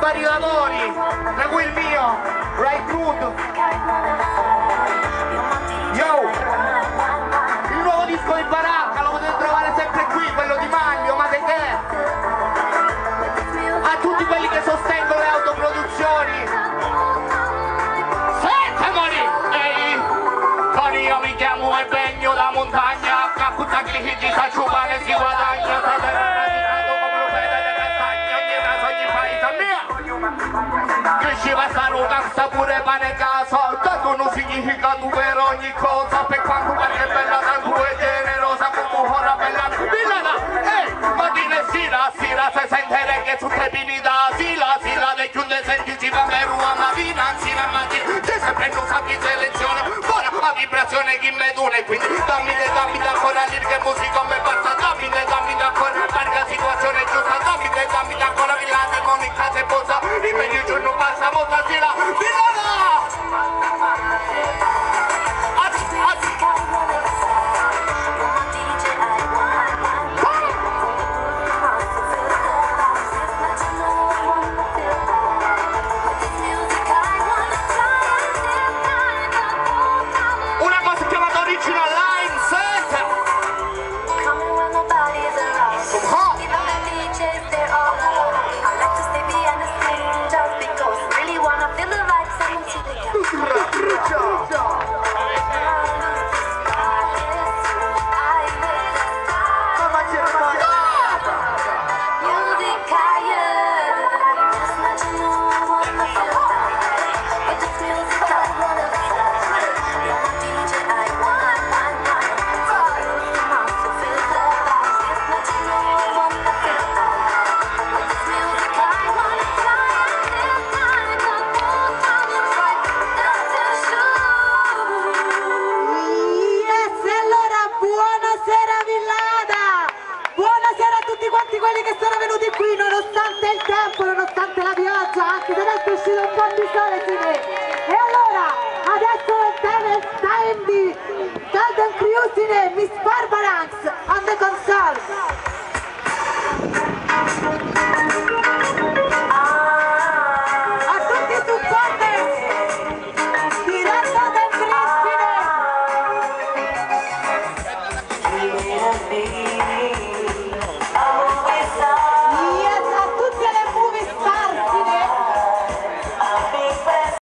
vari lavori, tra cui il mio, Right Mood. Yo! Il nuovo disco di Baracca lo potete trovare sempre qui, quello di Maglio, ma che? A tutti quelli che sostengono le autoproduzioni. Sentimoli! Ehi! Con io mi chiamo e vengo da montagna, cappuccia che li sa ciubare si guadagna, Cresceva sta roganza pure pane caso, tanto non significa tu per ogni cosa, per quanto perché è bella tanto è generosa, come ora bella. Villana, ehi! Mattina e sera, sera se sentere che su te pini da sila, sila le chiude senti si va per una vina, anzi la mattina, c'è sempre non sa chi selezione, ora la vibrazione chi me dune, quindi dammi le dammi da ancora nel tempo nonostante la pioggia anche se adesso è uscito un po' di sole si vede e allora adesso è il time di Calden Criusine Miss Barbarax on the console.